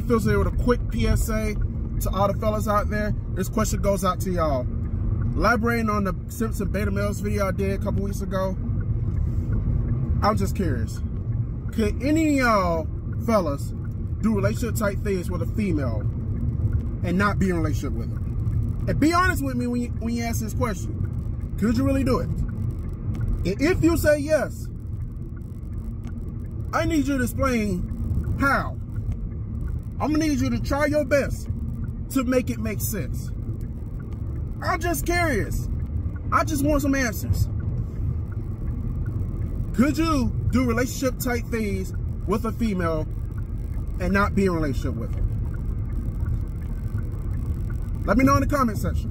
Phil's here with a quick PSA to all the fellas out there. This question goes out to y'all. Elaborating on the Simpson beta males video I did a couple weeks ago, I'm just curious. Could any of y'all fellas do relationship type things with a female and not be in relationship with her? And be honest with me when you, when you ask this question. Could you really do it? And if you say yes, I need you to explain how. I'm gonna need you to try your best to make it make sense. I'm just curious. I just want some answers. Could you do relationship type things with a female and not be in a relationship with her? Let me know in the comment section.